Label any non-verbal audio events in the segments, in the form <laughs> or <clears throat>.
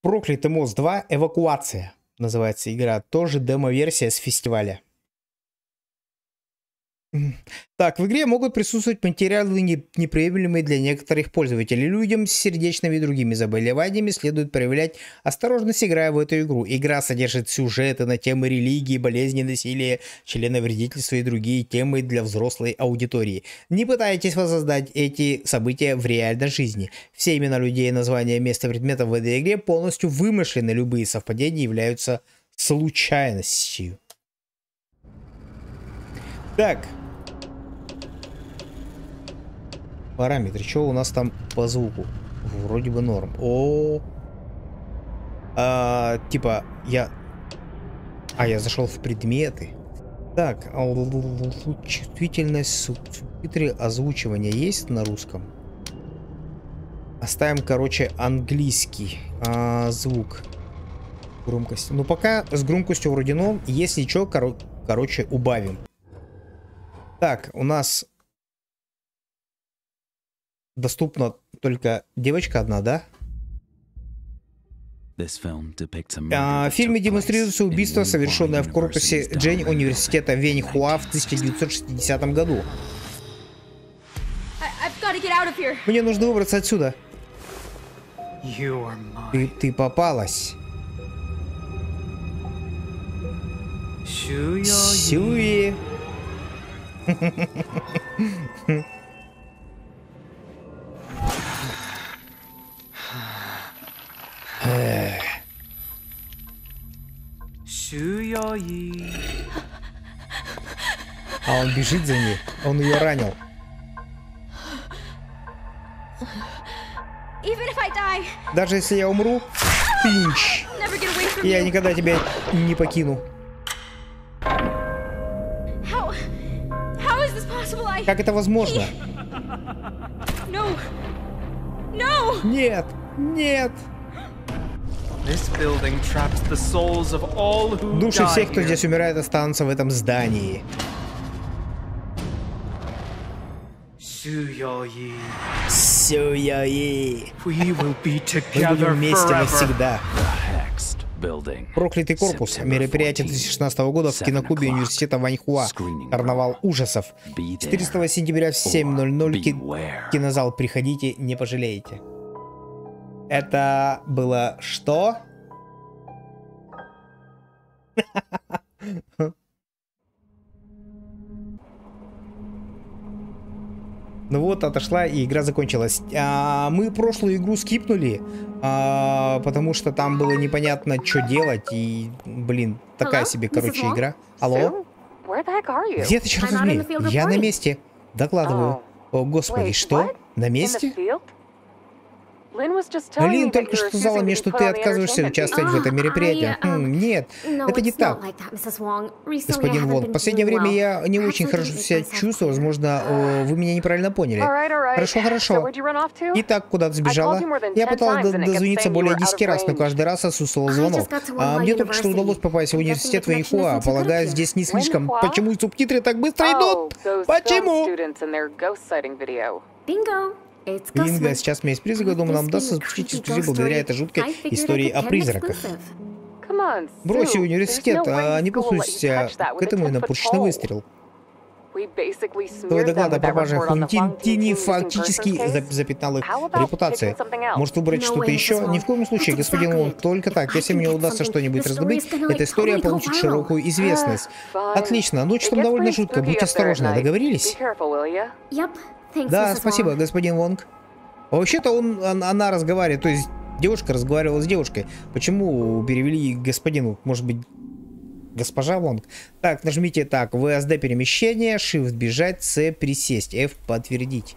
Проклятый мост 2 Эвакуация называется игра. Тоже демо-версия с фестиваля. Так, в игре могут присутствовать материалы, не, неприемлемые для некоторых пользователей. Людям с сердечными и другими заболеваниями следует проявлять осторожность, играя в эту игру. Игра содержит сюжеты на темы религии, болезни, насилия, членовредительства и другие темы для взрослой аудитории. Не пытайтесь воссоздать эти события в реальной жизни. Все имена людей, названия места предметов в этой игре полностью вымышлены. Любые совпадения являются случайностью. Так, Параметры. Что у нас там по звуку? Вроде бы норм. О, а, типа я, а я зашел в предметы. Так, а чувствительность субтитры озвучивания есть на русском? Оставим, короче, английский а, звук. Громкость. Ну, пока с громкостью вроде норм. Если что, кор короче, убавим. Так, у нас доступна только девочка одна, да? А, в фильме демонстрируется убийство, совершенное в корпусе Джейн университета Веньхуа в 1960 году. Мне нужно выбраться отсюда. Ты, ты попалась. Сюи. А он бежит за ней. Он ее ранил. Даже если я умру, пинч. Я никогда тебя не покину. Как это возможно? Нет, нет. Души всех, кто здесь умирает, останутся в этом здании. Сюйои. Сюйои. Мы будем вместе навсегда. Проклятый корпус. Мероприятие 2016 года в киноклубе университета Ваньхуа. Карнавал ужасов. 14 сентября в 7.00 кинозал. Приходите, не пожалеете. Это было что? <laughs> Ну вот, отошла, и игра закончилась. А, мы прошлую игру скипнули, а, потому что там было непонятно, что делать. И, блин, такая себе, короче, игра. Алло? Где ты, черт возьми? Я на месте. Докладываю. О, господи, что? На месте? Лин только что сказала мне, что ты отказываешься участвовать в этом мероприятии. Хм, нет, это не так. Господин Вон, в последнее время я не очень хорошо себя чувствую. Возможно, вы меня неправильно поняли. Хорошо, хорошо. Итак, куда ты сбежала? Я пыталась дозвониться более 10 раз, но каждый раз отсутствовал звонок. А мне только что удалось попасть в университет Ванихуа. Полагаю, здесь не слишком. Почему субтитры так быстро идут? Почему? Бинго! Инга, сейчас у меня есть призрак, думаю, нам удастся запустить эксклюзив благодаря этой жуткой истории о призраках. Брось университет, а не послушайся к этому и на пушечный выстрел. Твой доклад о пропаже Хунтини фактически запятнал их репутацию. Может выбрать что-то еще? Ни в коем случае, господин Лонг, только так. Если мне удастся что-нибудь раздобыть, эта история получит широкую известность. Отлично, ночь там довольно жуткая, будьте осторожны, договорились? Да, спасибо, господин Вонг. Вообще-то он, она разговаривает, то есть девушка разговаривала с девушкой. Почему перевели господину? Может быть, госпожа Вонг? Так, нажмите так, VSD перемещение, Shift бежать, C присесть, F подтвердить.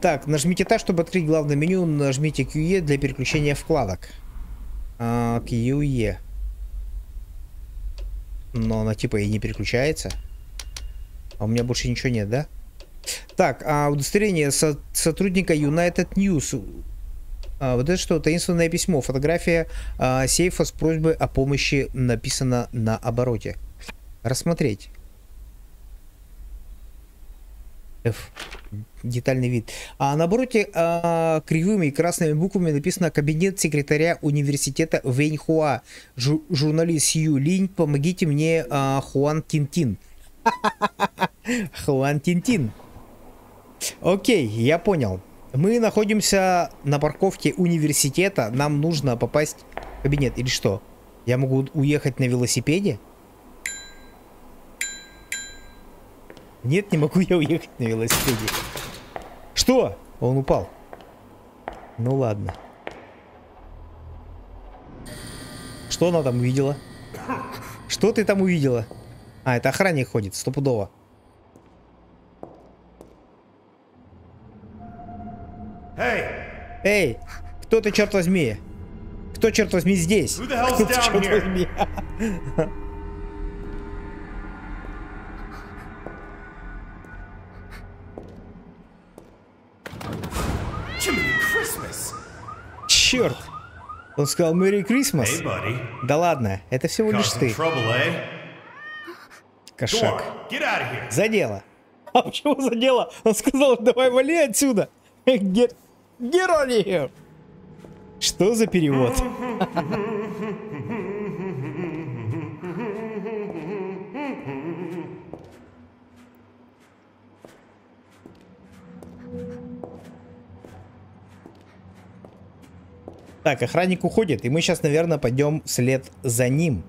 Так, нажмите так, чтобы открыть главное меню, нажмите QE для переключения вкладок. А, QE. Но она типа и не переключается. А у меня больше ничего нет, да? Так, а удостоверение со сотрудника United News. А, вот это что? Таинственное письмо. Фотография а, сейфа с просьбой о помощи написана на обороте. Рассмотреть. F. детальный вид. А на обороте а, кривыми красными буквами написано «Кабинет секретаря университета Вэньхуа». Жу журналист Ю Линь, помогите мне, а, Хуан Тинтин. <laughs> Хуан Тинтин. Окей, я понял. Мы находимся на парковке университета. Нам нужно попасть в кабинет. Или что? Я могу уехать на велосипеде? Нет, не могу я уехать на велосипеде. Что? Он упал. Ну ладно. Что она там увидела? Что ты там увидела? А, это охранник ходит, стопудово. Эй! Эй! Кто ты, черт возьми? Кто, черт возьми, здесь? Кто ты, черт возьми? Черт! Он сказал Мэри Крисмас. Hey, да ладно, это всего лишь ты. Trouble, eh? Кошак. За дело. <laughs> А почему за дело? Он сказал, давай вали отсюда. <laughs> Get, here. Что за перевод? Так, охранник уходит, и мы сейчас, наверное, пойдем вслед за ним.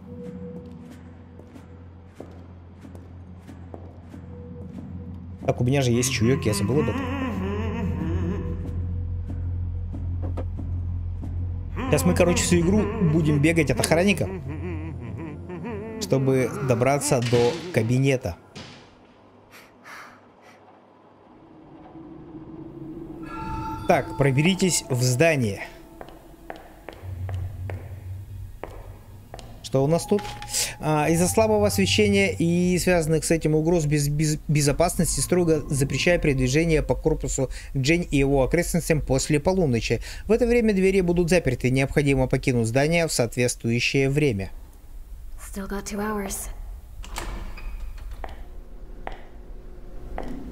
Так, у меня же есть чуек, я забыл об этом. Сейчас мы, короче, всю игру будем бегать от охранника, чтобы добраться до кабинета. Так, проберитесь в здание. Что у нас тут? А, Из-за слабого освещения и связанных с этим угроз без, без, безопасности строго запрещая передвижение по корпусу Джень и его окрестностям после полуночи. В это время двери будут заперты, необходимо покинуть здание в соответствующее время.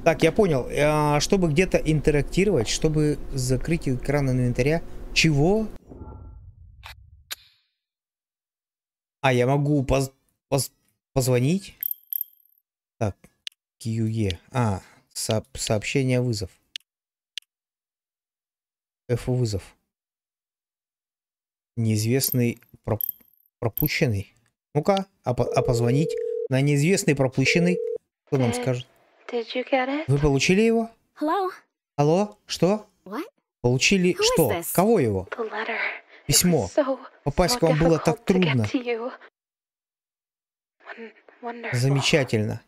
Так, я понял. А, чтобы где-то интерактировать, чтобы закрыть экран инвентаря. Чего? А, я могу поз поз позвонить? Так, QE. А, со сообщение вызов. F вызов. Неизвестный про пропущенный. Ну-ка, а, по а позвонить на неизвестный пропущенный. Кто нам скажет? Вы получили его? Hello? Алло? Что? What? Получили Who что? Кого его? Письмо. Попасть к вам было так трудно. Замечательно.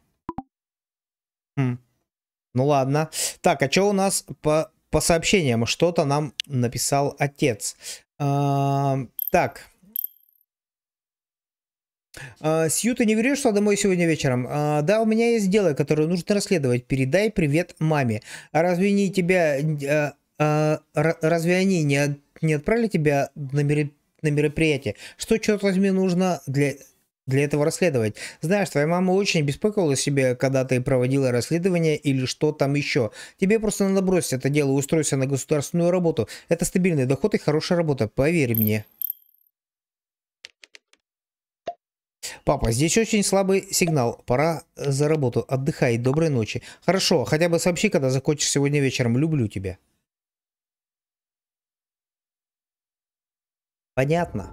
Хм. Ну ладно. Так, а что у нас по, по сообщениям? Что-то нам написал отец. А, так. А, Сью, ты не веришь, что домой сегодня вечером? А, да, у меня есть дело, которое нужно расследовать. Передай привет маме. А разве не тебя... А, а, разве они не не отправили тебя на, мере... на мероприятие. Что, черт возьми, нужно для, для этого расследовать? Знаешь, твоя мама очень беспокоила себя, когда ты проводила расследование или что там еще. Тебе просто надо бросить это дело и устроиться на государственную работу. Это стабильный доход и хорошая работа, поверь мне. Папа, здесь очень слабый сигнал. Пора за работу. Отдыхай. Доброй ночи. Хорошо, хотя бы сообщи, когда закончишь сегодня вечером. Люблю тебя. Понятно.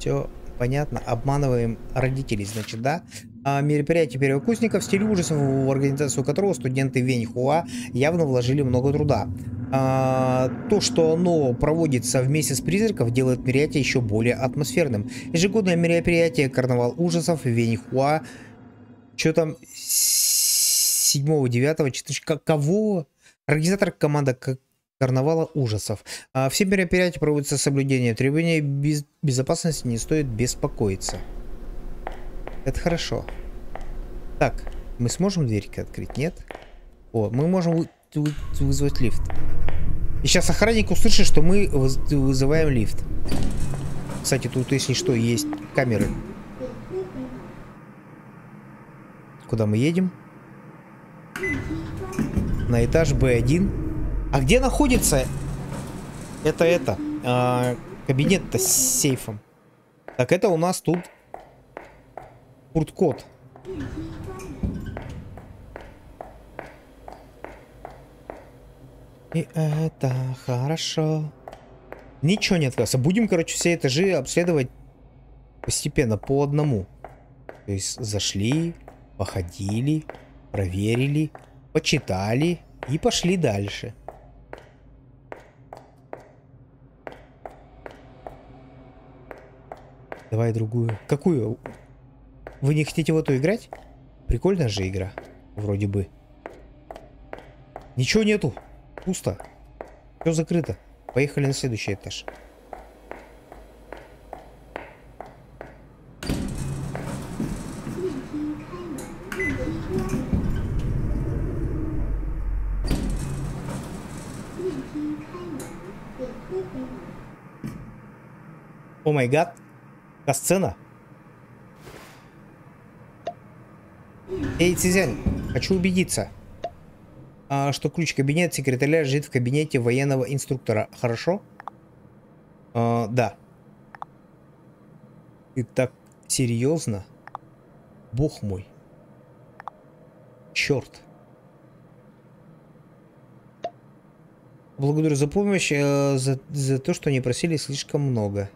Все понятно. Обманываем родителей, значит, да? А мероприятие первокурсников в стиле ужасов, в организацию которого студенты Веньхуа явно вложили много труда. А, то, что оно проводится вместе с призраков, делает мероприятие еще более атмосферным. Ежегодное мероприятие «Карнавал ужасов» Веньхуа. Что там? 7-9 кого? Организатор команда карнавала ужасов. А все мероприятия проводятся с соблюдением требований без безопасности, не стоит беспокоиться. Это хорошо. Так, мы сможем дверьки открыть, нет? О, мы можем вызвать лифт. И сейчас охранник услышит, что мы вызываем лифт. Кстати, тут, если что, есть камеры. Куда мы едем? на этаж Б1. А где находится это это? А, кабинет-то с сейфом. Так, это у нас тут пурт-код. И это хорошо. Ничего не открылся. Будем, короче, все этажи обследовать постепенно, по одному. То есть зашли, походили, проверили, почитали и пошли дальше. Давай другую. Какую? Вы не хотите в эту играть? Прикольная же игра. Вроде бы. Ничего нету. Пусто. Все закрыто. Поехали на следующий этаж. О май гад. Сцена. Эй, Цизянь, хочу убедиться, а, что ключ кабинета секретаря лежит в кабинете военного инструктора. Хорошо? А, да. Ты так серьезно? Бог мой. Черт. Благодарю за помощь, э, за, за то, что не просили слишком много.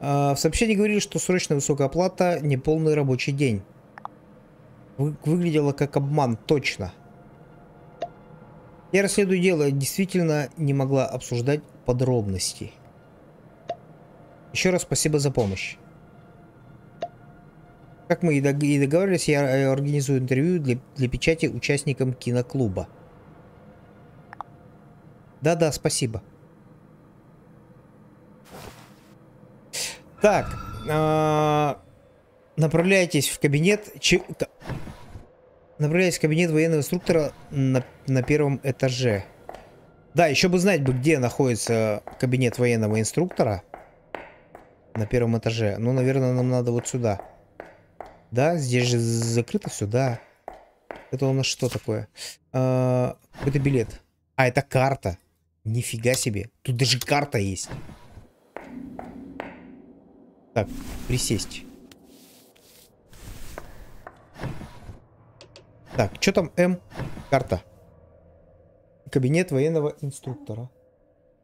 Э, в сообщении говорили, что срочная высокая оплата, неполный рабочий день. Вы, выглядело как обман, точно. Я расследую дело, действительно не могла обсуждать подробности. Еще раз спасибо за помощь. Как мы и договаривались, я организую интервью для, для печати участникам киноклуба. Да-да, спасибо. Так, э направляйтесь в кабинет... Направляйтесь в кабинет военного инструктора на, на первом этаже. Да, еще бы знать бы, где находится кабинет военного инструктора. На первом этаже. Ну, наверное, нам надо вот сюда. Да, здесь же закрыто все, да. Это у нас что такое? А, Какой-то билет. А, это карта. Нифига себе. Тут даже карта есть. Так, присесть. Так, что там М? Карта. Кабинет военного инструктора.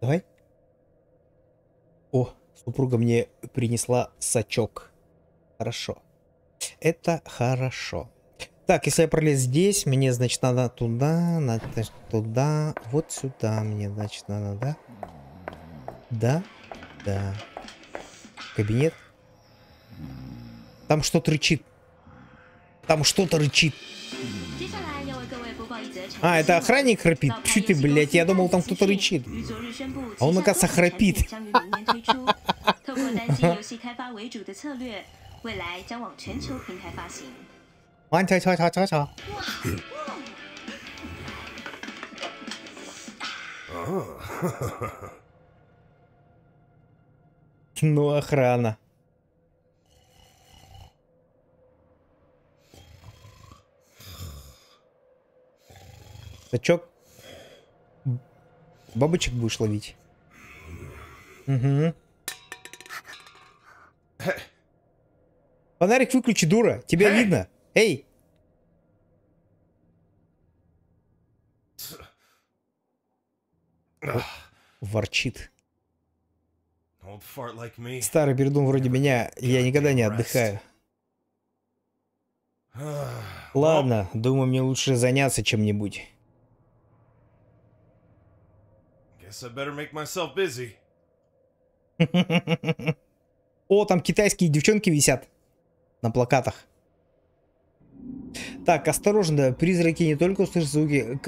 Давай. О, супруга мне принесла сачок. Хорошо. Это хорошо. Так, если я пролез здесь, мне, значит, надо туда, надо туда, вот сюда мне, значит, надо, да? Да? Да. Кабинет. Там что-то рычит. Там что-то рычит. А, это охранник храпит? Чё ты, блядь, я думал, там кто-то рычит. А он, оказывается, храпит. Вань, ча ча ча ча ча Ну, охрана. Сачок. Бабочек будешь ловить? Угу. Фонарик выключи, дура. Тебя видно. Эй! Ворчит. Старый пердун вроде меня, я никогда не отдыхаю. <sighs> Ладно, думаю, мне лучше заняться чем-нибудь. О, там китайские девчонки висят на плакатах. Так, осторожно, призраки не только услышат звуки,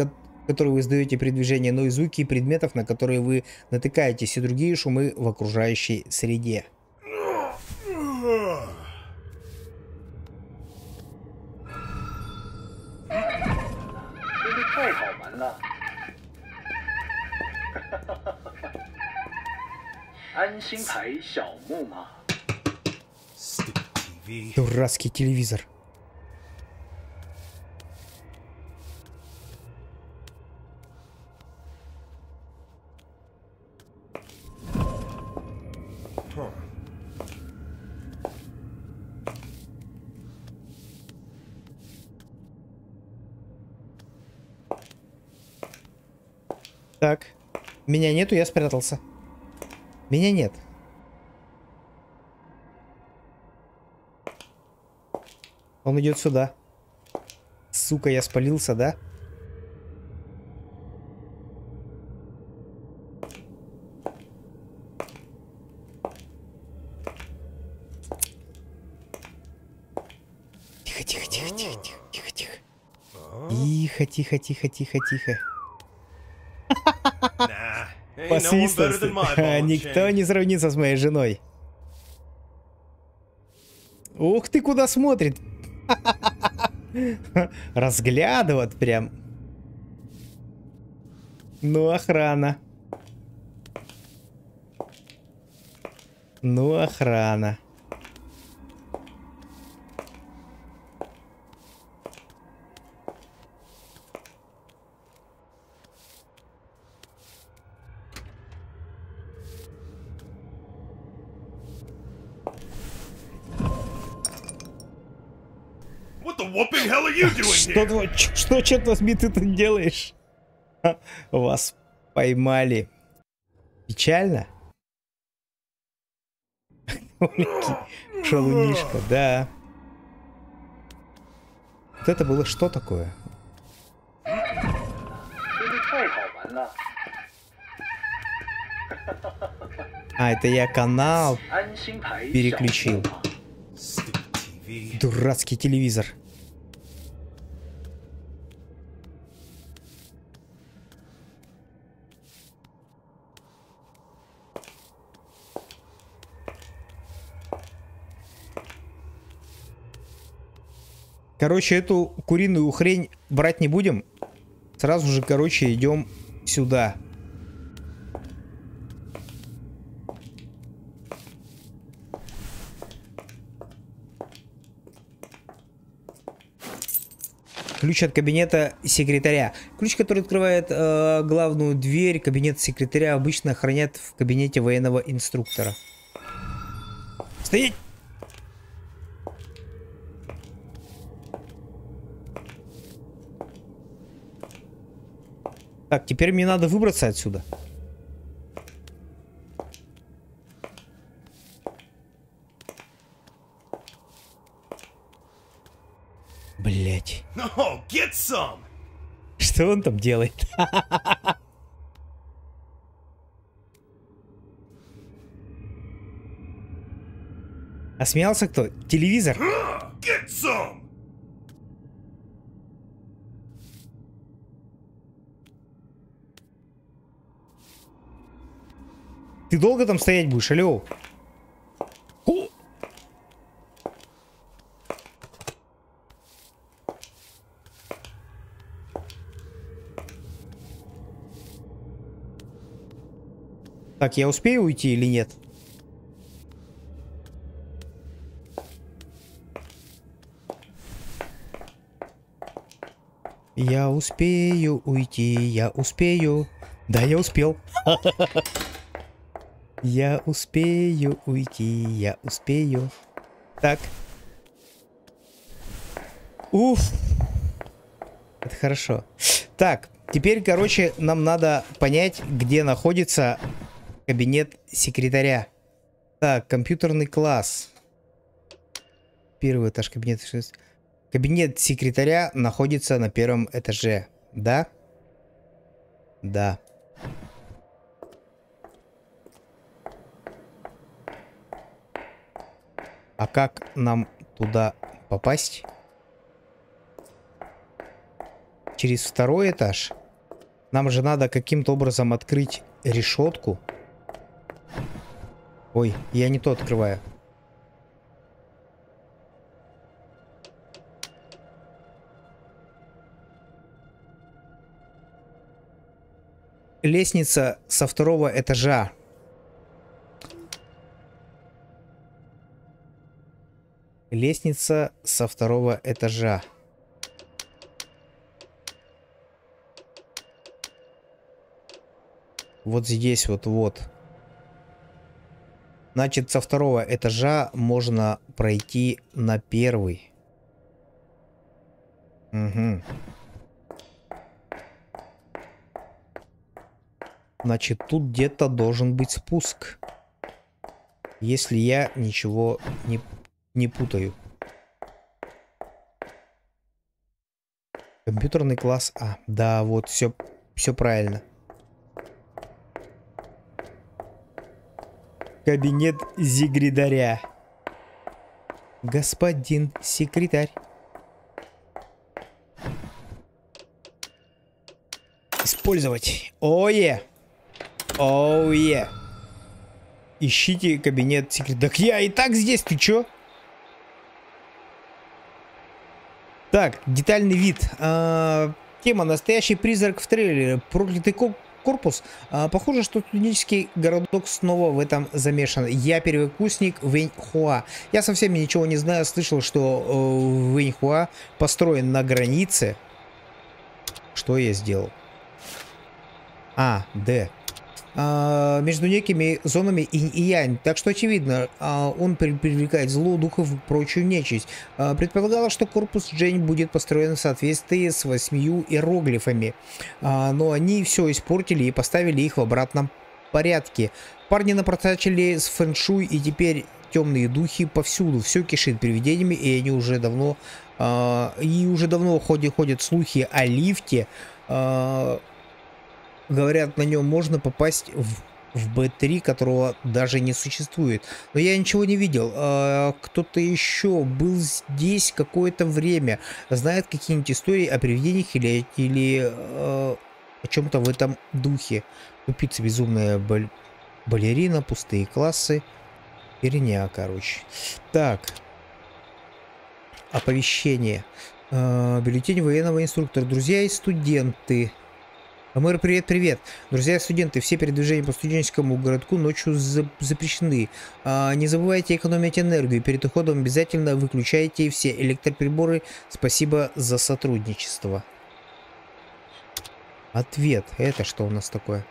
которые вы издаете при движении, но и звуки предметов, на которые вы натыкаетесь, и другие шумы в окружающей среде. 星牌小木马。Дурацкий телевизор. Так. Меня нету, я спрятался. Меня нет. Он идет сюда. Сука, я спалился, да? Тихо, тихо, тихо, тихо, тихо, тихо, тихо. Тихо, тихо, тихо, тихо. Посвистался. <laughs> Никто не сравнится с моей женой. Ух ты, куда смотрит. <laughs> Разглядывает прям. Ну, охрана. Ну, охрана. Что, что, черт возьми, ты тут делаешь? Вас поймали. Печально? <laughs> Шалунишка, да. Вот это было что такое? А, это я канал переключил. Дурацкий телевизор. Короче, эту куриную хрень брать не будем. Сразу же, короче, идем сюда. Ключ от кабинета секретаря. Ключ, который открывает э, главную дверь кабинета секретаря, обычно хранят в кабинете военного инструктора. Стоять! Так, теперь мне надо выбраться отсюда. Блять. No, Что он там делает? <laughs> Осмеялся кто? Телевизор? Get some! Ты долго там стоять будешь, алло? Так, я успею уйти или нет? Я успею уйти, я успею. Да, я успел. <laughs> Я успею уйти, я успею. Так. Уф. Это хорошо. Так, теперь, короче, нам надо понять, где находится кабинет секретаря. Так, компьютерный класс. Первый этаж кабинета. Кабинет секретаря находится на первом этаже. Да? Да. А как нам туда попасть? Через второй этаж? Нам же надо каким-то образом открыть решетку. Ой, я не то открываю. Лестница со второго этажа. Лестница со второго этажа. Вот здесь вот, вот. Значит, со второго этажа можно пройти на первый. Угу. Значит, тут где-то должен быть спуск. Если я ничего не, не путаю. Компьютерный класс А. Да, вот, все, все правильно. Кабинет Зигридаря. Господин секретарь. Использовать. Ое. Ое. Ищите кабинет секретаря. Так я и так здесь, ты чё? Так, детальный вид. А, тема «Настоящий призрак в трейлере». Проклятый корпус. А, похоже, что студенческий городок снова в этом замешан. Я первокурсник Вэньхуа. Я совсем ничего не знаю. Слышал, что э, Вэньхуа построен на границе. Что я сделал? А, Д между некими зонами инь и янь. Так что очевидно, а, он привлекает зло, духов и прочую нечисть. А, предполагалось, что корпус Джень будет построен в соответствии с восьмию иероглифами. А, но они все испортили и поставили их в обратном порядке. Парни напротачили с фэншуй и теперь темные духи повсюду. Все кишит привидениями и они уже давно... А, и уже давно ходят, ходят слухи о лифте, а, говорят, на нем можно попасть в, в B3, которого даже не существует. Но я ничего не видел. А, Кто-то еще был здесь какое-то время. Знает какие-нибудь истории о привидениях или, или а, о чем-то в этом духе. Тупица безумная баль балерина, пустые классы. Херня, короче. Так. Оповещение. А, бюллетень военного инструктора. Друзья и студенты. Мэр, привет, привет. Друзья студенты, все передвижения по студенческому городку ночью за запрещены. А, не забывайте экономить энергию. Перед уходом обязательно выключайте все электроприборы. Спасибо за сотрудничество. Ответ. Это что у нас такое?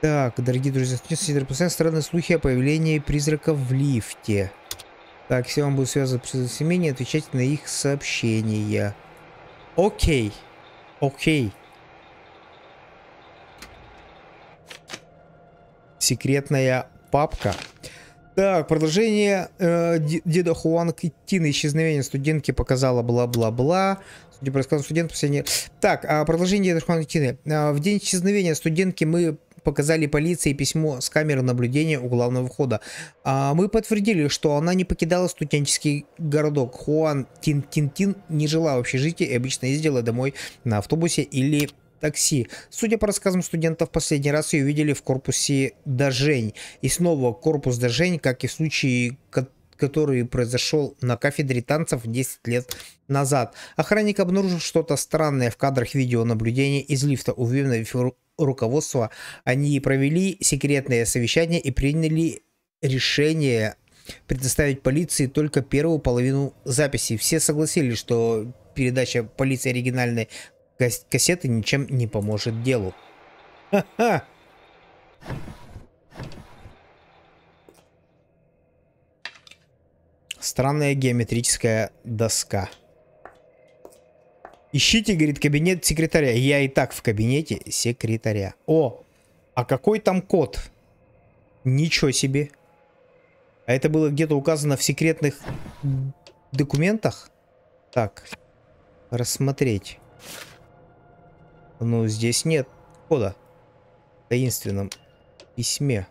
Так, дорогие друзья, студенты, постоянно странные слухи о появлении призраков в лифте. Так, все вам будет связано с семьей, отвечайте на их сообщения. Окей. Окей. Секретная папка. Так, продолжение э, деда Хуанг Тины исчезновение студентки показала бла-бла-бла. Судя по рассказу студент последний... Так, а продолжение деда Хуанг Тины. А, в день исчезновения студентки мы показали полиции письмо с камеры наблюдения у главного входа. А мы подтвердили, что она не покидала студенческий городок. Хуан Тин Тин Тин не жила в общежитии и обычно ездила домой на автобусе или такси. Судя по рассказам студентов, последний раз ее видели в корпусе Дажень. И снова корпус Дажень, как и в случае, который произошел на кафедре танцев 10 лет назад. Охранник обнаружил что-то странное в кадрах видеонаблюдения из лифта. Увидев руководство, они провели секретное совещание и приняли решение предоставить полиции только первую половину записи. Все согласились, что передача полиции оригинальной кассеты ничем не поможет делу. Ха-ха! Странная геометрическая доска. Ищите, говорит, кабинет секретаря. Я и так в кабинете секретаря. О, а какой там код? Ничего себе. А это было где-то указано в секретных документах? Так, рассмотреть. Ну, здесь нет кода. В таинственном письме.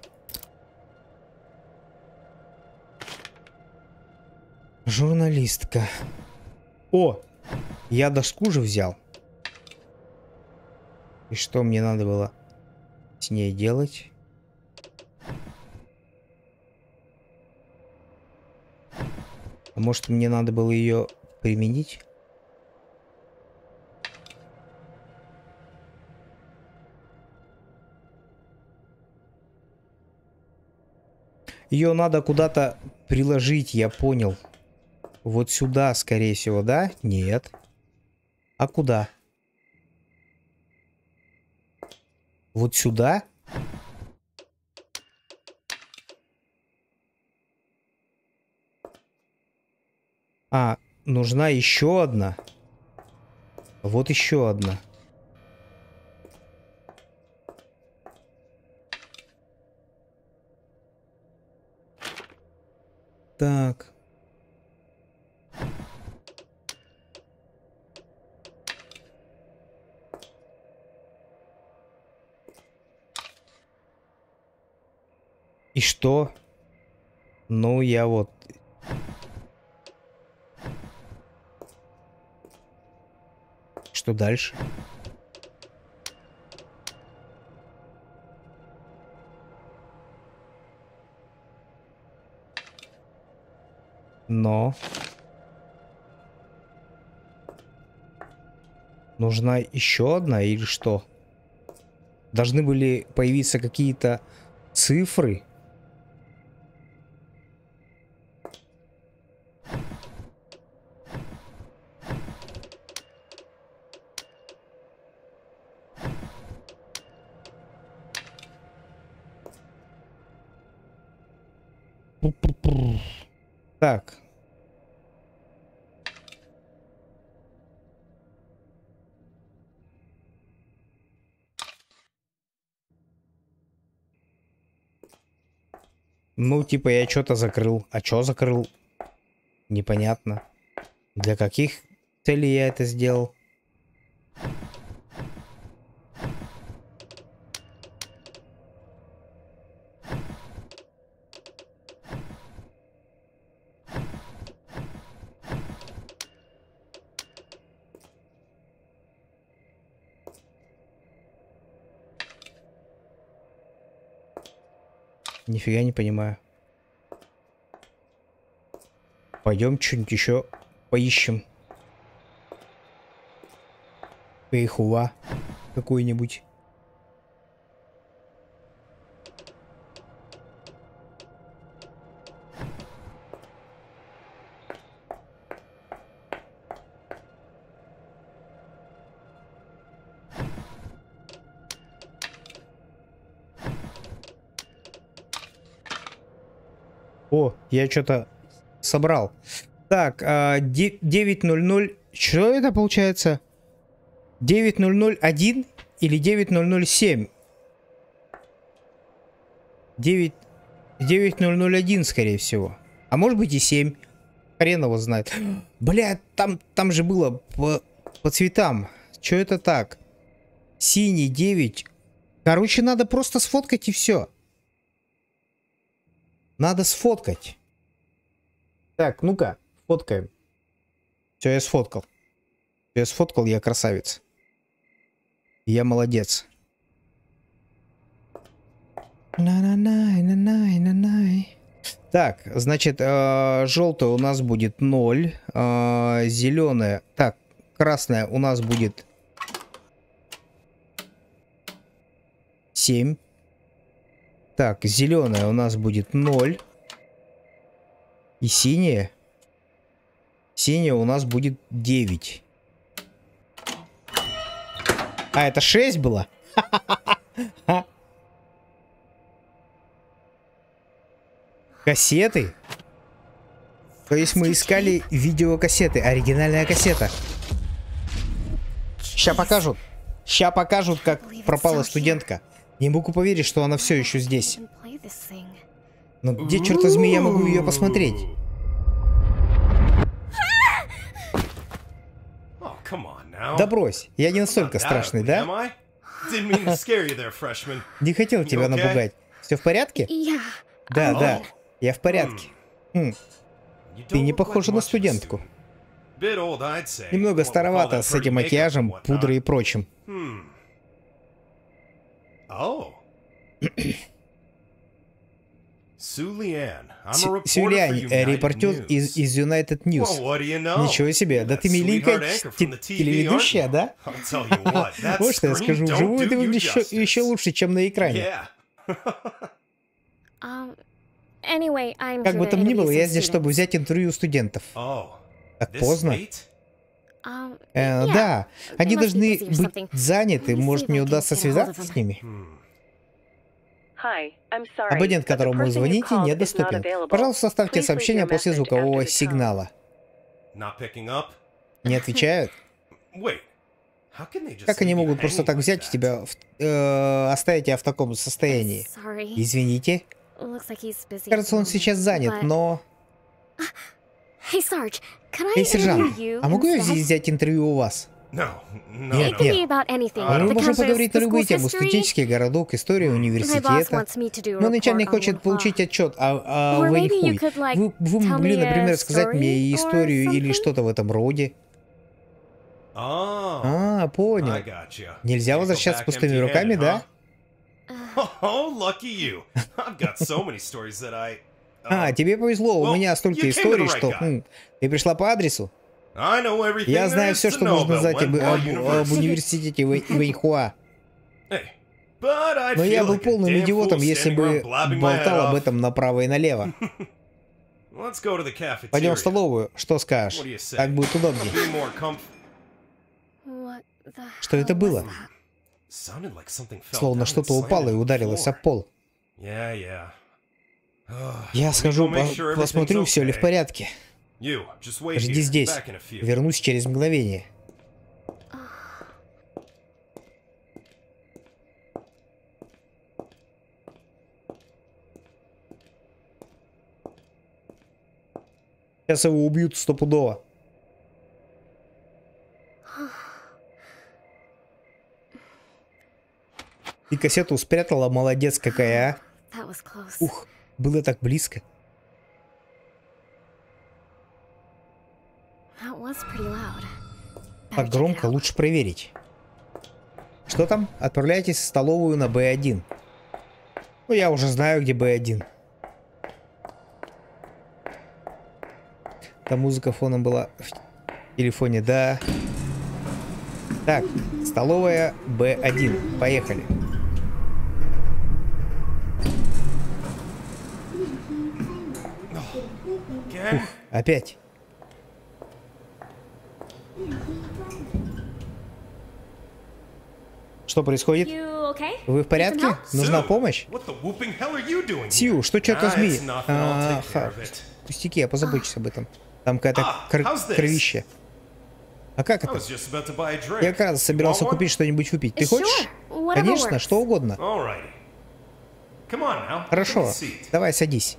Журналистка. О! Я доску же взял. И что мне надо было с ней делать? А может мне надо было ее применить? Ее надо куда-то приложить, я понял. Вот сюда, скорее всего, да? Нет. А куда? Вот сюда? А, нужна еще одна. Вот еще одна. Так. И что? Ну, я вот... Что дальше? Но... Нужна еще одна или что? Должны были появиться какие-то цифры? Так. Ну, типа, я что-то закрыл. А что закрыл? Непонятно. Для каких целей я это сделал? Нифига не понимаю. Пойдем что-нибудь еще поищем. Пейхува какой-нибудь. Я что-то собрал. Так, 9.00. А, что это получается? 9.001 или 9.007? 9... 9001, скорее всего. А может быть и 7. Хрен его знает. <gasps> Бля, там, там же было по, по цветам. Что это так? Синий 9. Короче, надо просто сфоткать и все. Надо сфоткать. Так, ну-ка, фоткаем. Все, я сфоткал. Все, я сфоткал, я красавец. Я молодец. Так, значит, э, желтая у нас будет 0. Э, зеленая. Так, красная у нас будет 7. Так, зеленая у нас будет 0. И синяя. Синяя у нас будет 9. А, это 6 было? <laughs> Кассеты? То есть мы искали видеокассеты. Оригинальная кассета. Ща покажут. Ща покажут, как пропала студентка. Не могу поверить, что она все еще здесь. Но где, черт возьми, я могу ее посмотреть? Да брось, я не настолько страшный, да? Не хотел тебя напугать. Все в порядке? Да, да, я в порядке. Хм. Ты не похожа на студентку. Немного старовато с этим макияжем, пудрой и прочим. <clears throat> Oh. Сюлиан, репортер из, из United News. Ничего себе, да ты миленькая телеведущая, да? <laughs> Вот что я скажу, вживую ты выглядишь еще, еще лучше, чем на экране. <laughs> Um, как бы там ни было, я здесь, чтобы взять интервью у студентов. Oh, так поздно. Um, э, да, они должны быть заняты, может мне удастся связаться с ними. Абонент, которому вы звоните, недоступен. Пожалуйста, оставьте сообщение после звукового сигнала. Не отвечают? Как они могут просто так взять тебя, в, э, оставить тебя в таком состоянии? Извините. Кажется, он сейчас занят, но... <gasps> Эй, сержант, а могу я взять интервью у вас? Нет, нет. Мы можем поговорить на любые темы. Студенческий городок, история университета. Но начальник хочет получить отчет, а, а вы не хуй. Вы, вы могли, например, сказать мне историю или что-то в этом роде. А, понял. Нельзя возвращаться с пустыми руками, да? <laughs> <laughs> А, тебе повезло, у меня столько историй, что... Хм, ты пришла по адресу? Я знаю все, что нужно знать об, об, об университете <laughs> Вэйхуа. Но я был полным идиотом, если бы болтал об этом направо и налево. <laughs> Пойдем в столовую. Что скажешь? Так будет удобнее. Что это было? Словно что-то упало и ударилось об пол. Я схожу, по посмотрю, все ли в порядке. Жди здесь. Вернусь через мгновение. Сейчас его убьют стопудово. И кассету спрятала, молодец какая, а. Ух, было так близко. Так громко, лучше проверить. Что там? Отправляйтесь в столовую на Б1. Ну, я уже знаю, где Б1. Там музыка фоном была в телефоне, да. Так, столовая Б1. Поехали. Ух, опять. Что происходит? Вы в порядке? Нужна помощь? Сью, что черт возьми? А, пустяки, я позабочусь об этом. Там какая-то ah, кр кровища. А как это? Я как раз собирался купить что-нибудь выпить. Ты хочешь? Конечно, что угодно. Хорошо, давай садись.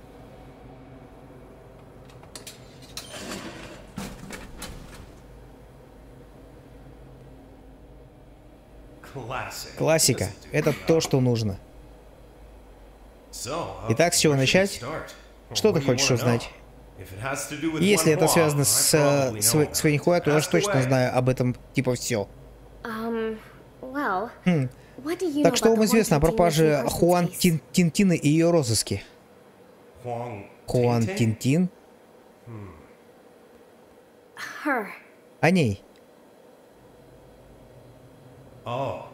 Классика. Это то, что нужно. Итак, с чего начать? Что ты хочешь узнать? Если это связано с, э, с, с Венихуа, то я уж точно знаю об этом типа все. Хм. Так что вам известно о пропаже Хуан Тин Тинтины и ее розыске? Хуан Тинтин? О ней. О,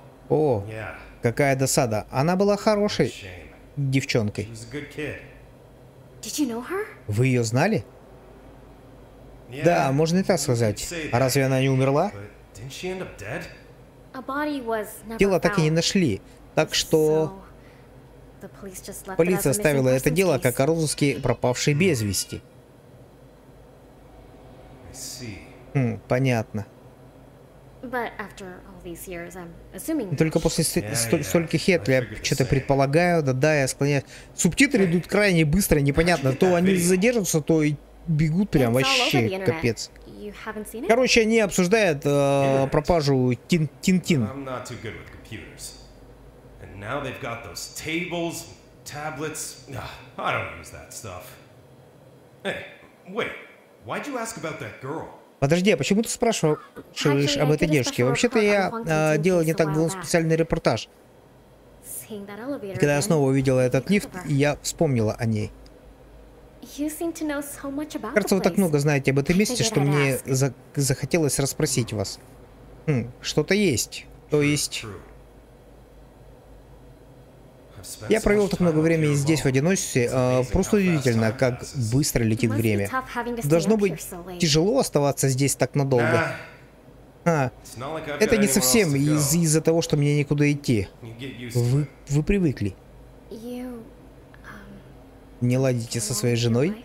какая досада. Она была хорошей девчонкой. Вы ее знали? Да, можно и так сказать. А разве она не умерла? Тело так и не нашли. Так что... Полиция оставила это дело как о розыске пропавшей без вести. Хм, понятно. Только после столь, стольких лет я что-то предполагаю, да-да, я склоняюсь. Субтитры идут крайне быстро, непонятно. То они задержатся, то и бегут прям вообще капец. Короче, они обсуждают э, пропажу Тин Тинтин. Hey, wait. Why'd you ask about that girl? Подожди, а почему ты спрашиваешь об этой девушке? Вообще-то я а, делал не так давно специальный репортаж. И когда я снова увидела этот лифт, я вспомнила о ней. Кажется, вы так много знаете об этом месте, что мне за захотелось расспросить вас. Хм, что-то есть. То есть... Я провел так много времени здесь в одиночестве, э, просто удивительно, как быстро летит время. Должно быть тяжело оставаться здесь так надолго. А, это не совсем из- из-за того, что мне никуда идти. Вы, вы привыкли. Не ладите со своей женой?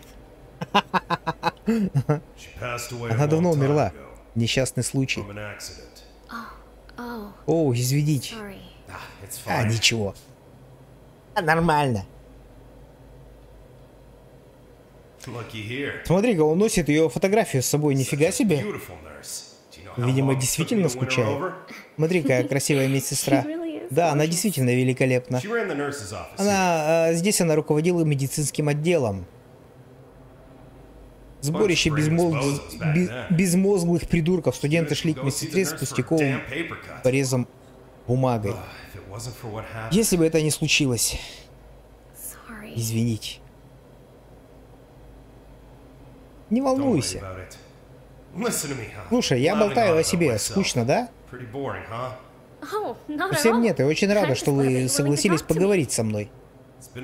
Она давно умерла. Несчастный случай. О, извините. А, ничего. Нормально. Смотри-ка, он носит ее фотографию с собой, нифига себе. Видимо, действительно скучает. Смотри, какая красивая <laughs> медсестра. Да, она действительно великолепна. Она... Э, здесь она руководила медицинским отделом. Сборище безмозг... безмозглых придурков. Студенты шли к медсестре с пустяковым порезом бумагой. Если бы это не случилось... Извините. Не волнуйся. Слушай, я болтаю о себе. Скучно, да? Совсем нет, я очень рада, что вы согласились поговорить со мной. У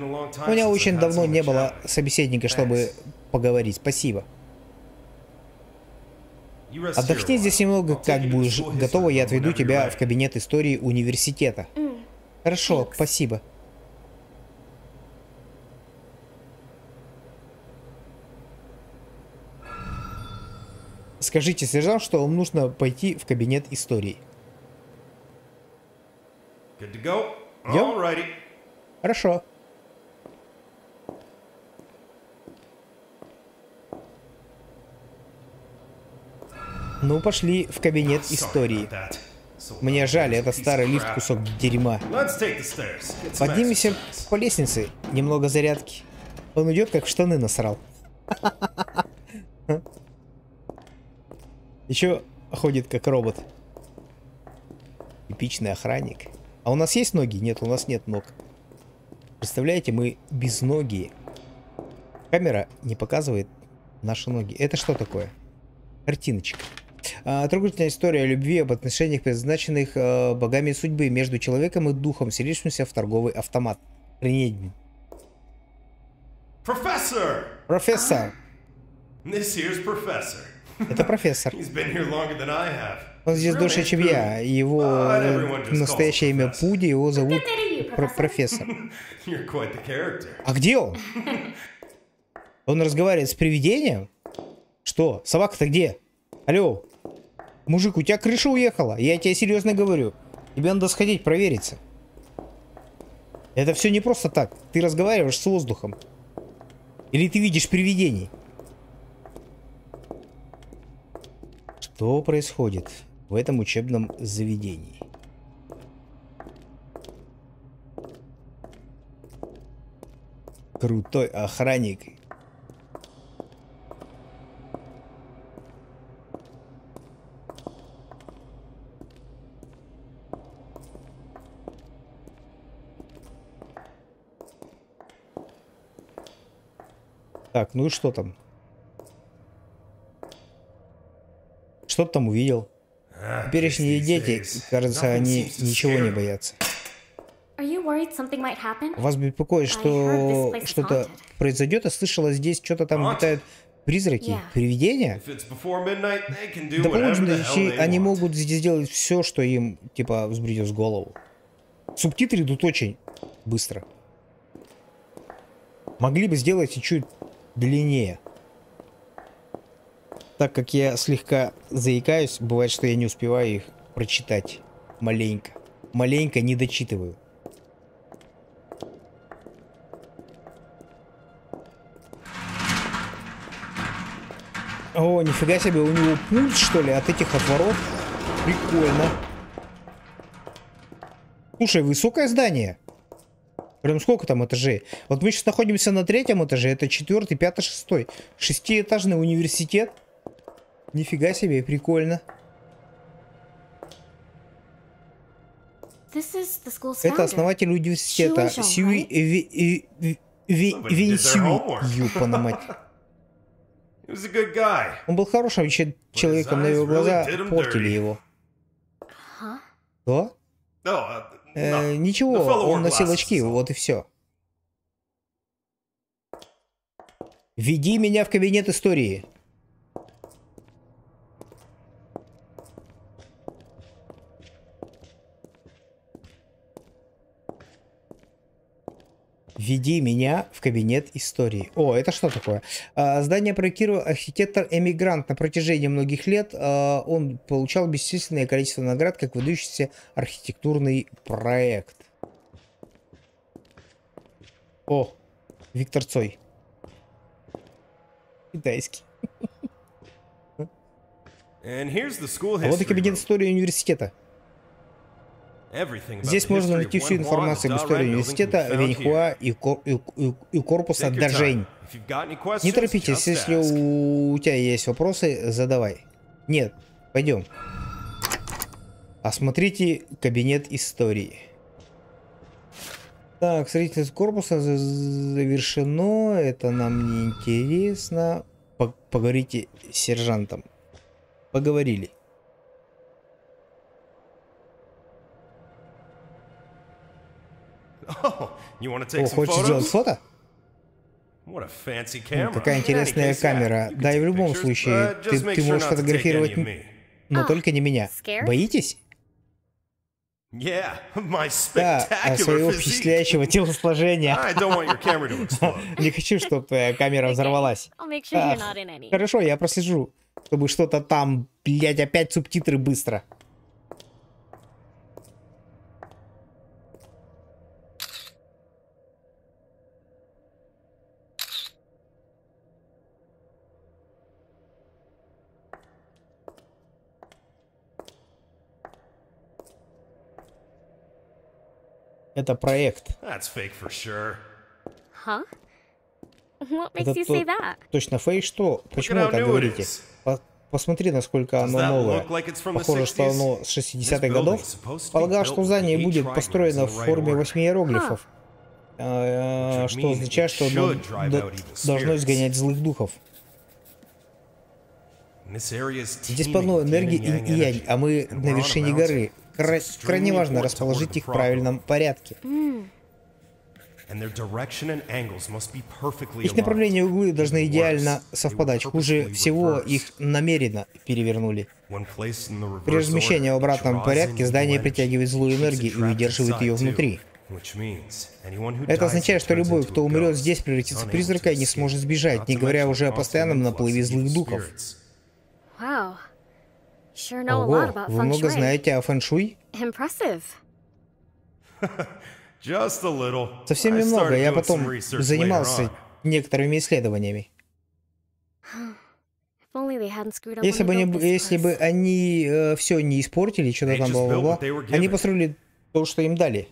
меня очень давно не было собеседника, чтобы поговорить. Спасибо. Отдохни здесь немного, как будешь готова, я отведу тебя в кабинет истории университета. Хорошо, спасибо. Скажите, сержант, что вам нужно пойти в кабинет истории. Идем? Хорошо. Ну, пошли в кабинет истории. Мне жаль, это старый лифт кусок дерьма. Поднимемся по лестнице, немного зарядки. Он идет, как в штаны насрал. <laughs> Еще ходит, как робот. Типичный охранник. А у нас есть ноги? Нет, у нас нет ног. Представляете, мы без ноги. Камера не показывает наши ноги. Это что такое? Картиночка. А, трогательная история о любви, об отношениях, предназначенных а, богами судьбы между человеком и духом, селившимся в торговый автомат. Охренеть. Профессор! Профессор! Это профессор. Он здесь дольше, чем я. Его настоящее имя Пуди, его зовут про профессор. <laughs> А где он? <laughs> Он разговаривает с привидением? Что? Собака-то где? Алло. Мужик, у тебя крыша уехала. Я тебе серьезно говорю. Тебе надо сходить провериться. Это все не просто так. Ты разговариваешь с воздухом. Или ты видишь привидений. Что происходит в этом учебном заведении? Крутой охранник. Так, ну и что там? Что ты там увидел? Теперешние дети, кажется, они ничего не боятся. Вас беспокоит, что что-то произойдет? Я слышала, здесь что-то там обитают призраки, привидения? До полуночи они могут здесь сделать все, что им, типа, взбредет в голову. Субтитры идут очень быстро. Могли бы сделать и чуть длиннее. Так как я слегка заикаюсь, бывает, что я не успеваю их прочитать маленько. Маленько не дочитываю. О, нифига себе, у него пульт, что ли, от этих отворот? Прикольно. Слушай, высокое здание. Прям сколько там этажей? Вот мы сейчас находимся на третьем этаже, это четвертый, пятый, шестой. Шестиэтажный университет. Нифига себе, прикольно. Это основатель университета Сьюи Винсюи Панамать. Он был хорошим человеком, но его глаза портили его. Что? Э, ничего, он носил очки, вот и все. Веди меня в кабинет истории. Введи меня в кабинет истории. О, это что такое? А, здание проектировал архитектор-эмигрант. На протяжении многих лет а, он получал бесчисленное количество наград как выдающийся архитектурный проект. О, Виктор Цой. Китайский. А вот и кабинет истории университета. Здесь можно найти всю информацию об истории университета Веньхуа и, кор и, и, корпуса Дажень. Не торопитесь, если у тебя есть вопросы, задавай. Нет, пойдем. Осмотрите кабинет истории. Так, строительство корпуса завершено. Это нам не интересно. Поговорите с сержантом. Поговорили. О, хочешь сделать фото? Какая интересная камера. Да и в любом случае, ты, ты можешь фотографировать, но только не меня. Боитесь? <laughs> Да, а своего впечатляющего <laughs> телосложения. <laughs> Не хочу, чтобы твоя камера взорвалась. Хорошо, я прослежу, чтобы что-то там, блядь, опять субтитры быстро. Это проект. Huh? Точно фейк что? Почему вы так говорите? По посмотри, насколько оно новое. Похоже, что оно с 60-х годов. Полагал, что здание будет построено в форме восьми иероглифов. Huh. Что означает, что оно должно изгонять злых духов. Здесь полно энергии и янь, а мы на вершине горы. Кра крайне важно расположить их в правильном порядке. Их направление и углы должны идеально совпадать. Хуже всего их намеренно перевернули. При размещении в обратном порядке здание притягивает злую энергию и удерживает ее внутри. Это означает, что любой, кто умрет здесь, превратится в призрака и не сможет сбежать, не говоря уже о постоянном наплыве злых духов. Ого, вы много знаете о фэншуй? <laughs> Совсем немного, я потом занимался некоторыми исследованиями. Если бы, не, если бы они э, все не испортили, что-то там бла-бла-бла, они построили то, что им дали.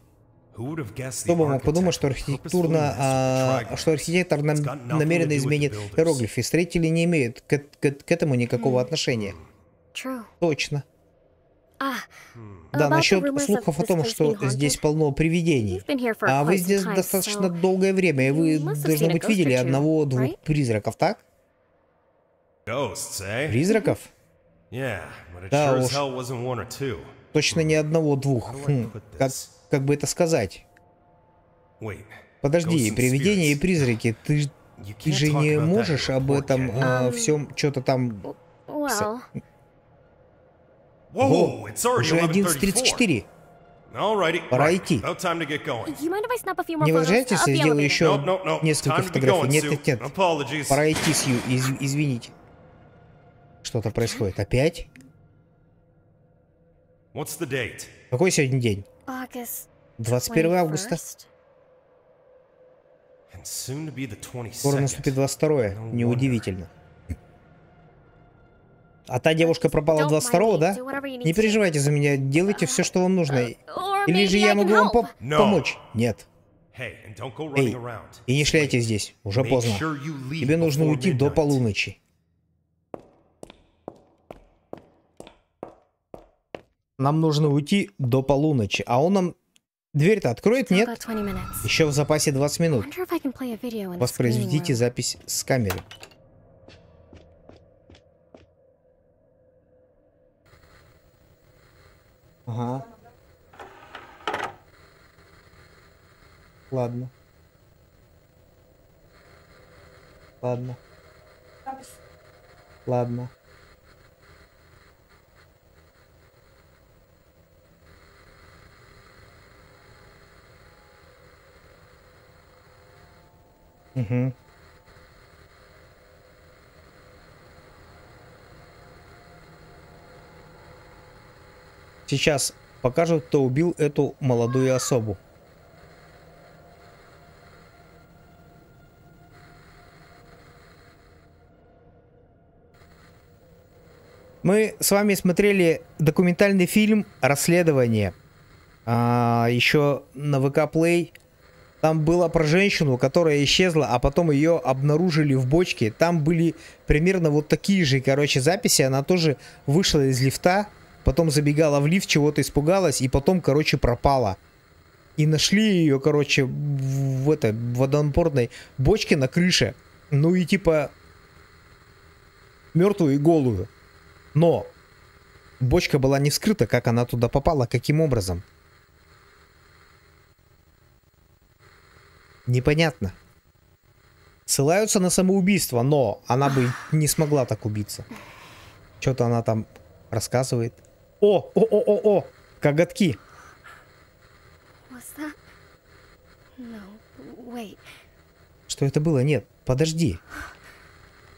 Кто бы мог подумать, что архитектурно, а, что архитектор нам, намеренно изменит иероглифы. Строители не имеют к, к, к этому никакого отношения. Точно. Ah, да, насчет слухов о том, что здесь полно привидений. А вы здесь достаточно долгое время, и вы, должно быть, видели одного-двух призраков, так? Eh? Призраков? Да уж. Точно не одного-двух. Хм, как, как бы это сказать? Подожди, привидения и призраки, ты, ты же не можешь об этом а, всем что-то там... Ого, уже 11.34. Пора идти. Не возражаете, если сделаю еще несколько фотографий? Нет, нет, нет. Пора идти, Сью, из извините. Что-то происходит. Опять? Какой сегодня день? 21 августа. Скоро наступит 22 Неудивительно. А та девушка пропала 22-го, да? Не переживайте за меня, делайте все, что вам нужно. Или же я могу вам по помочь? Нет. Эй, и не шляйте здесь, уже поздно. Тебе нужно уйти до полуночи. Нам нужно уйти до полуночи, а он нам... Дверь-то откроет, нет? Еще в запасе 20 минут. Воспроизведите запись с камеры. Ага. Ладно. Ладно. Ладно. Угу. Сейчас покажут, кто убил эту молодую особу. Мы с вами смотрели документальный фильм «Расследование». А, еще на ВК Play. Там было про женщину, которая исчезла, а потом ее обнаружили в бочке. Там были примерно вот такие же, короче, записи. Она тоже вышла из лифта, потом забегала в лифт, чего-то испугалась, и потом, короче, пропала. И нашли ее, короче, в этой водонапорной бочке на крыше. Ну и типа мертвую и голую. Но бочка была не вскрыта, как она туда попала, каким образом. Непонятно. Ссылаются на самоубийство, но она бы не смогла так убиться. Что-то она там рассказывает. О, о, о, о, о, коготки. Что это было? Нет, подожди.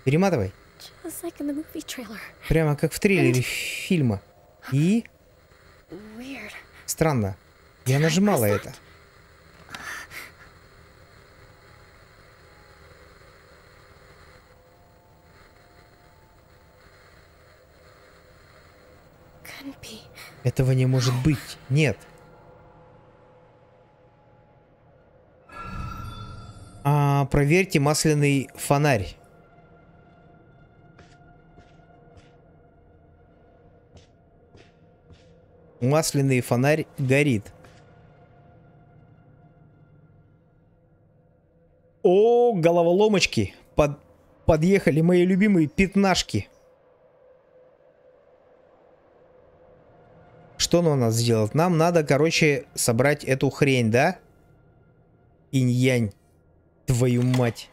Перематывай. Прямо как в трейлере фильма. И... Странно. Я нажимала это. Этого не может быть. Нет. А, проверьте масляный фонарь. масляный фонарь горит. О, головоломочки! Под... Подъехали мои любимые пятнашки. Что нам надо сделать? Нам надо, короче, собрать эту хрень, да? Инь-янь. Твою мать.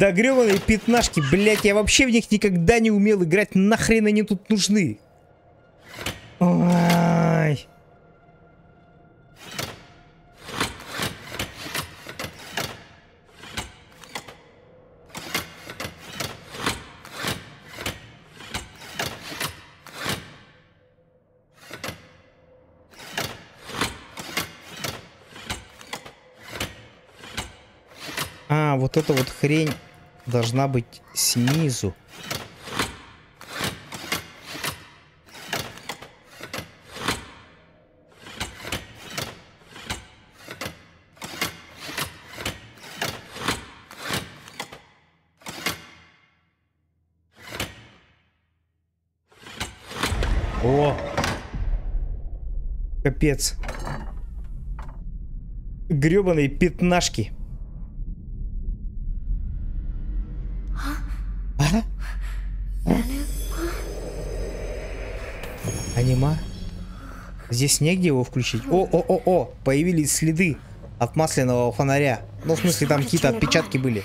Да гребаные пятнашки, блять, я вообще в них никогда не умел играть, нахрен они тут нужны? Ой. А, вот эта вот хрень должна быть снизу. О! Капец. Гребаные пятнашки. А? А? Анима? Здесь негде его включить. О, о, о, о, появились следы от масляного фонаря. Ну, в смысле, там какие-то отпечатки были.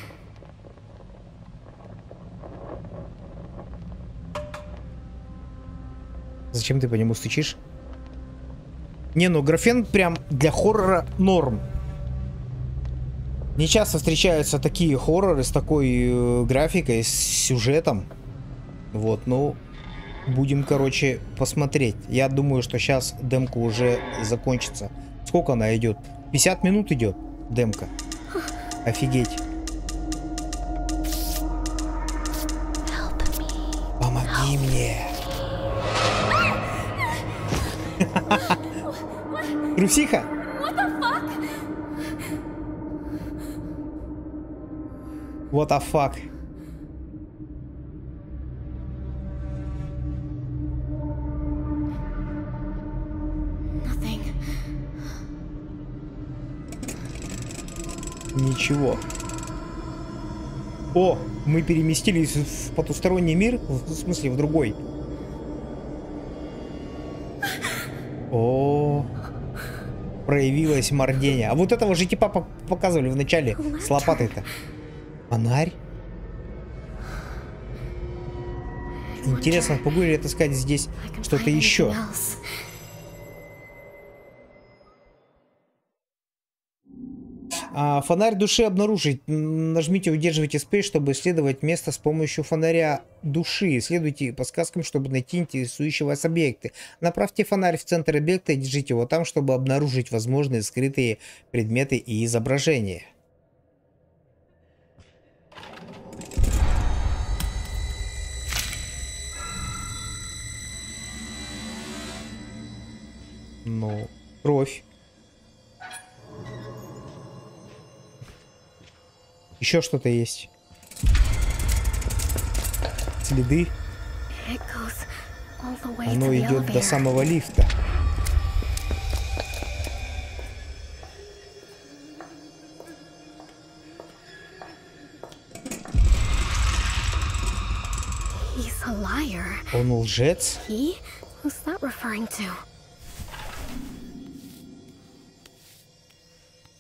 Зачем ты по нему стучишь? Не, ну графен прям для хоррора норм. Не часто встречаются такие хорроры с такой э, графикой, с сюжетом. Вот, ну, Будем, короче, посмотреть. Я думаю, что сейчас демка уже закончится. Сколько она идет? 50 минут идет демка. Офигеть. Помоги мне. <laughs> Русиха? What the fuck? Ничего. О, мы переместились в потусторонний мир, в смысле в другой. О, проявилось мордение. А вот этого же типа показывали в начале с лопатой-то. Фонарь? Интересно, могу ли я таскать здесь что-то еще? Фонарь души обнаружить. Нажмите удерживайте Space, чтобы исследовать место с помощью фонаря души. Исследуйте подсказкам, чтобы найти интересующие вас объекты. Направьте фонарь в центр объекта и держите его там, чтобы обнаружить возможные скрытые предметы и изображения. Ну, кровь. Еще что-то есть. Следы. Оно идет до самого лифта. Он лжец?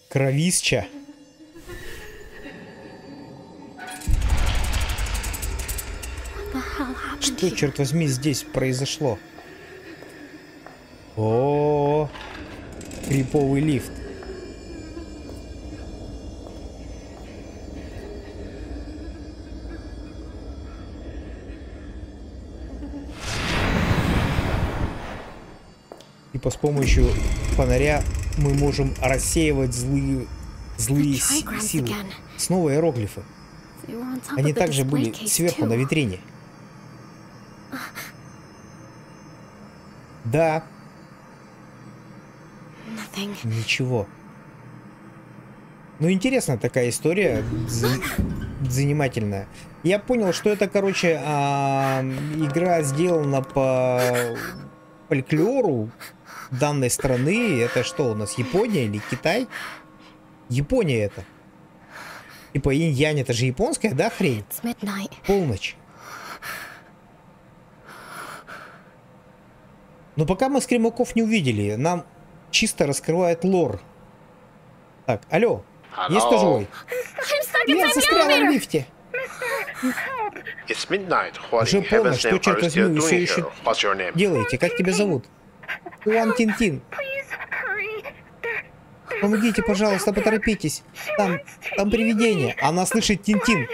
Кровища. Что, черт возьми, здесь произошло? О, -о, -о криповый лифт. Типа с помощью фонаря мы можем рассеивать злые, злые силы. Снова иероглифы. Они также были сверху на витрине. Да. Ничего. Ну, интересная такая история, занимательная. Я понял, что это, короче, а, игра сделана по фольклору данной страны. Это что у нас, Япония или Китай? Япония это. Типа инь-янь, это же японская, да, хрень? Полночь. Но пока мы скримаков не увидели, нам чисто раскрывает лор. Так, алло, Hello. есть кто живой? Я застряла в лифте. Уже полночь, что, черт возьми, вы все еще делаете? Как тебя зовут? Уан Тинтин. Помогите, пожалуйста, поторопитесь. Там, там привидение. Она слышит Тинтин.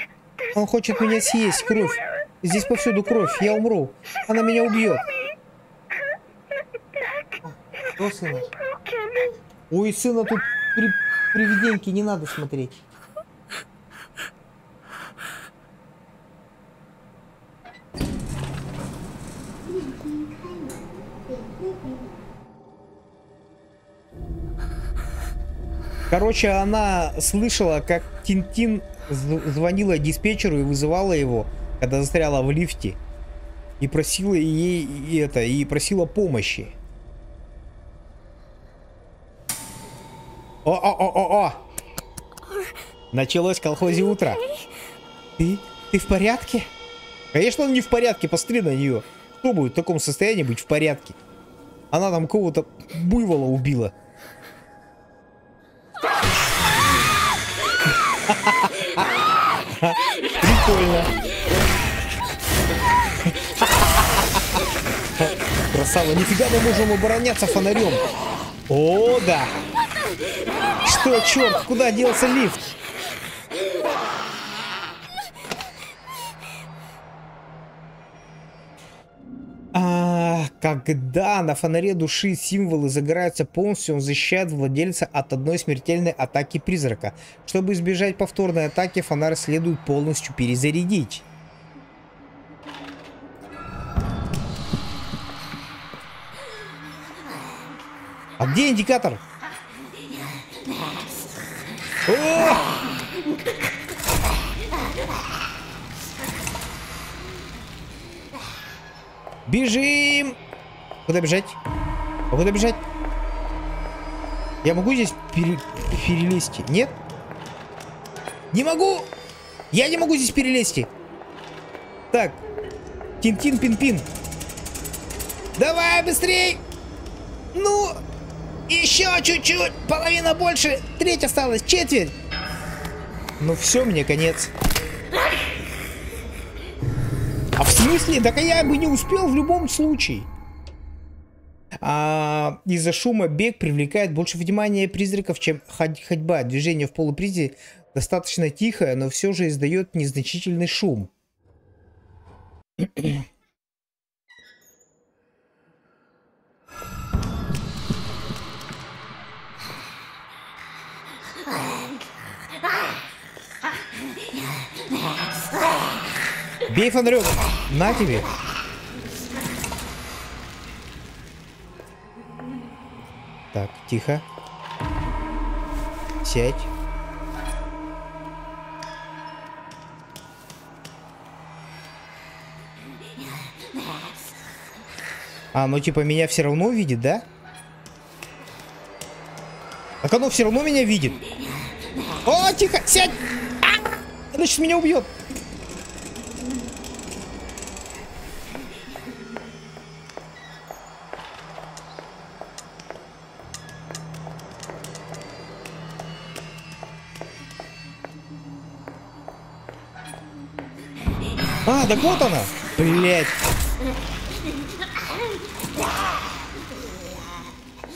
Он хочет меня съесть, кровь. Здесь повсюду кровь, я умру. Она меня убьет. Что, сына? Ой, сына тут при... привиденьки не надо смотреть. Короче, она слышала, как Тинтин звонила диспетчеру и вызывала его, когда застряла в лифте. И просила ей и это, и просила помощи. О-о-о-о-о! Началось колхозе утро. Ты? Ты в порядке? Конечно, он не в порядке, посмотри на нее. Кто будет в таком состоянии быть в порядке? Она там кого-то буйвола убила. Прикольно. Красава, нифига мы можем обороняться фонарем. О, да. Что, черт, куда делся лифт? А, когда на фонаре души символы загораются полностью, он защищает владельца от одной смертельной атаки призрака. Чтобы избежать повторной атаки, фонарь следует полностью перезарядить. А где индикатор? Бежим! Куда бежать? А куда бежать? Я могу здесь пере перелезть? Нет? Не могу! Я не могу здесь перелезть. Так. Тин-тин-пин-пин. Давай быстрей! Ну, еще чуть-чуть. Половина больше. Треть осталась. Четверть. Ну все, мне конец. А в смысле? Так я бы не успел в любом случае. А, из-за шума бег привлекает больше внимания призраков, чем ходьба. Движение в полупризе достаточно тихое, но все же издает незначительный шум. Бей фонарем! На тебе! Так, тихо. Сядь. А, ну типа меня все равно видит, да? Так оно все равно меня видит. О, тихо, сядь! А! Сейчас меня убьет. А, так вот она. Блять.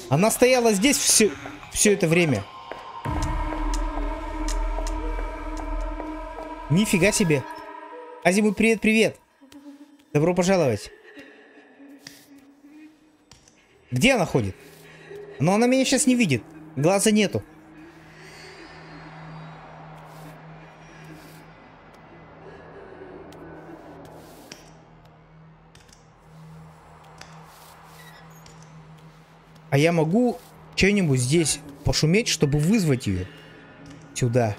Она стояла здесь все, все это время. Нифига себе. Азиму, привет-привет. Добро пожаловать. Где она ходит? Но она меня сейчас не видит. Глаза нету. А я могу что-нибудь здесь пошуметь, чтобы вызвать ее сюда.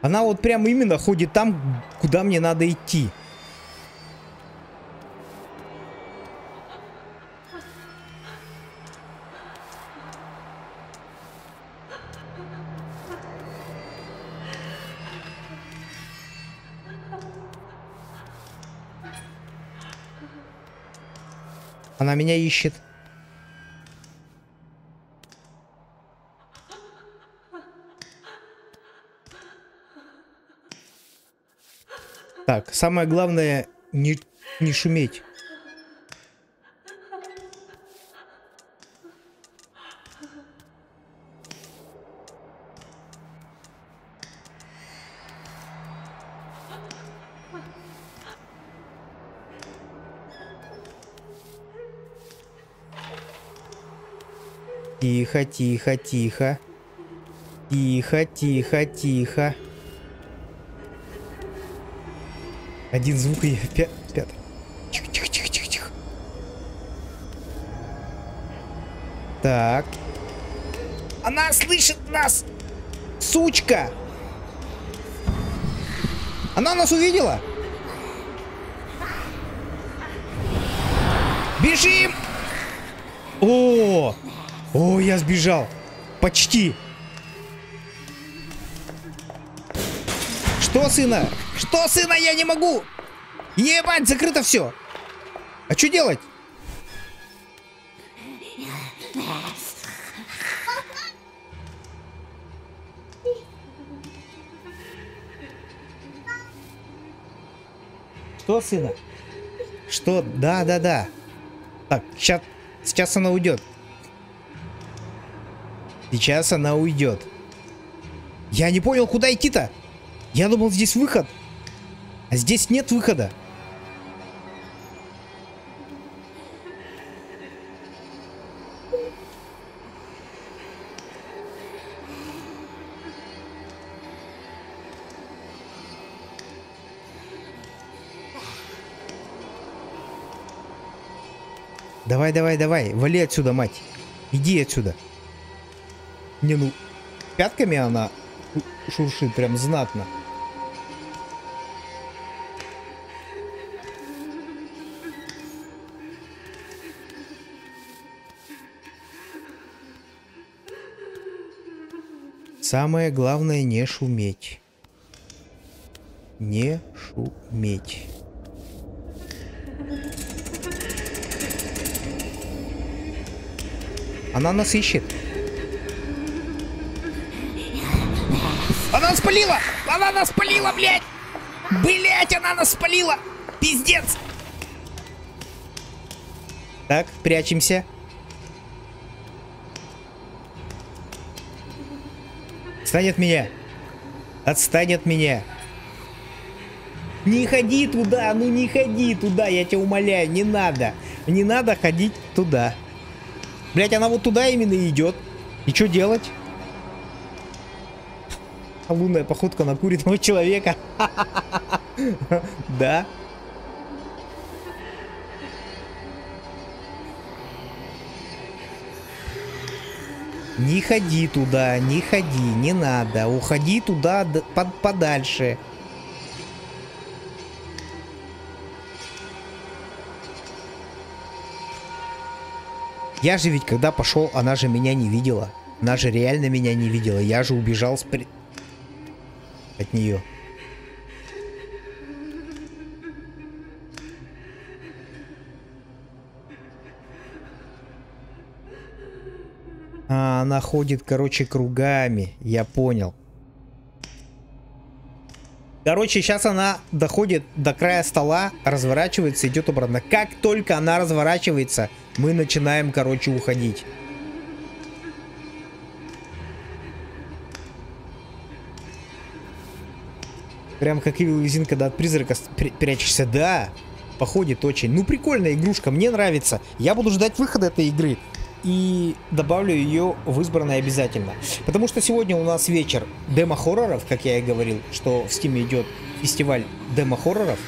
Она вот прям именно ходит там, куда мне надо идти. Она меня ищет. Так, самое главное не, не шуметь. Тихо, тихо, тихо. Тихо, тихо, тихо. Один звук и пя пятый. Тихо, тихо, тихо, тихо, тихо. Так. Она слышит нас! Сучка! Она нас увидела? Бежим! О! О, я сбежал. Почти. Что, сына? Что, сына, я не могу? Ебать, закрыто все. А что делать? Что, сына? Что? Да, да, да. Так, сейчас, сейчас она уйдет. Сейчас она уйдет. Я не понял, куда идти-то? Я думал, здесь выход. А здесь нет выхода. Давай, давай, давай, вали отсюда, мать. Иди отсюда. Не, ну, пятками она шуршит прям знатно. Самое главное не шуметь. Не шуметь. Она нас ищет. Спалила! Она нас спалила, блядь! Блядь, она нас спалила! Пиздец! Так, прячемся. Отстань от меня. Отстань от меня. Не ходи туда, ну не ходи туда, я тебя умоляю, не надо. Не надо ходить туда. Блять, она вот туда именно идет. И что делать? Лунная походка на куриного человека. Да. Не ходи туда, не ходи, не надо. Уходи туда под, подальше. Я же ведь когда пошел, она же меня не видела. Она же реально меня не видела. Я же убежал с при... от нее. А, она ходит, короче, кругами. Я понял. Короче, сейчас она доходит до края стола, разворачивается, идет обратно. Как только она разворачивается, мы начинаем, короче, уходить. Прям как Evil Within, когда от призрака прячешься. Да, походит очень. Ну, прикольная игрушка, мне нравится. Я буду ждать выхода этой игры и добавлю ее в избранное обязательно. Потому что сегодня у нас вечер демо-хорроров, как я и говорил, что в Стиме идет фестиваль демо-хорроров.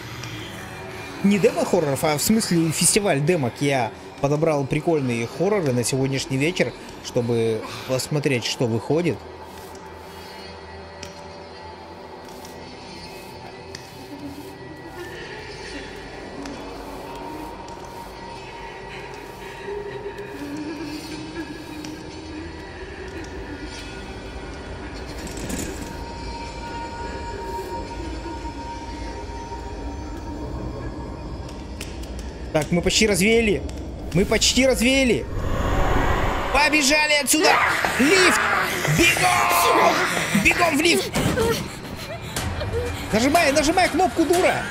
Не демо-хорроров, а в смысле фестиваль демок. Я подобрал прикольные хорроры на сегодняшний вечер, чтобы посмотреть, что выходит. Так, мы почти развеяли. Мы почти развеяли. Побежали отсюда! Лифт! Бегом! Бегом в лифт! Нажимай, нажимай кнопку, дура!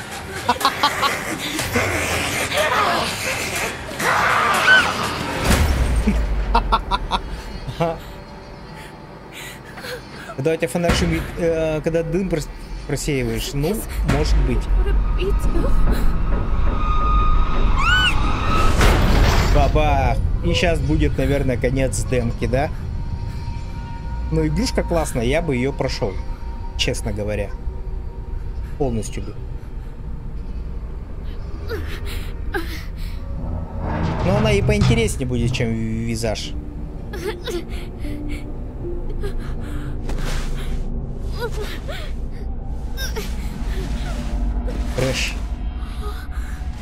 Когда у тебя фонарь э, когда дым просеиваешь, ну, может быть. Бабах! И сейчас будет, наверное, конец демки, да? Ну, игрушка классная, я бы ее прошел. Честно говоря. Полностью бы. Но она и поинтереснее будет, чем визаж. Рэш.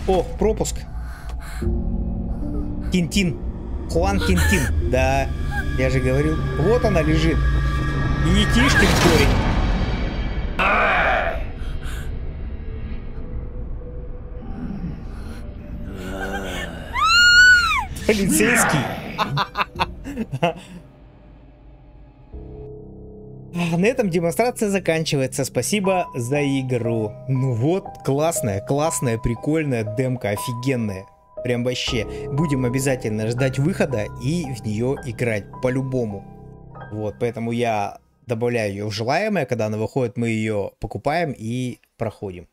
О, пропуск. Тинтин. Хуан Тинтин. Да, я же говорил. Вот она лежит. И не Тишкин корень. Полицейский. На этом демонстрация заканчивается. Спасибо за игру. Ну вот, классная, классная, прикольная демка, офигенная. Прям вообще. Будем обязательно ждать выхода и в нее играть по-любому. Вот, поэтому я добавляю ее в желаемое. Когда она выходит, мы ее покупаем и проходим.